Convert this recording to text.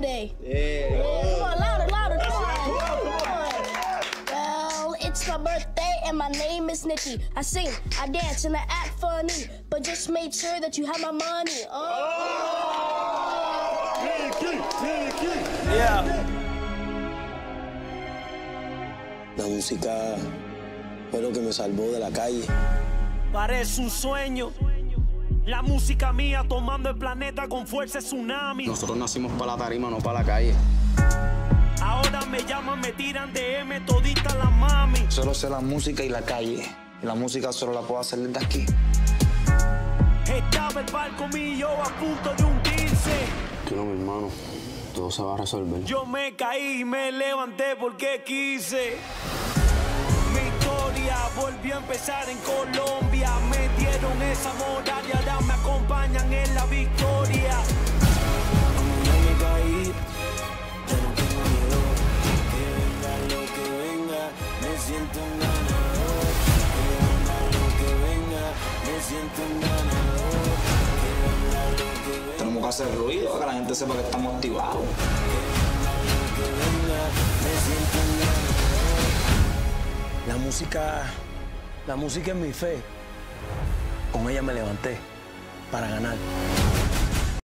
today. Yeah. yeah. Come on, louder, louder. Come on. Come on. Well, it's my birthday and my name is Nikki. I sing, I dance, and I act funny. But just make sure that you have my money. Oh. oh. Nikki, Nikki. Yeah. La música fue lo que me salvó de la calle. Parece un sueño. La música mía tomando el planeta con fuerza tsunami. Nosotros nacimos para la tarima, no para la calle. Ahora me llaman, me tiran de M todita la mami. Solo sé la música y la calle. Y la música solo la puedo hacer desde aquí. Estaba el barco mío a punto de hundirse. Tú mi hermano. Todo se va a resolver. Yo me caí y me levanté porque quise. Mi historia volvió a empezar en Colombia. Me dieron esa moral Tenemos que hacer ruido para que la gente sepa que estamos activados. La música, la música es mi fe. Con ella me levanté para ganar.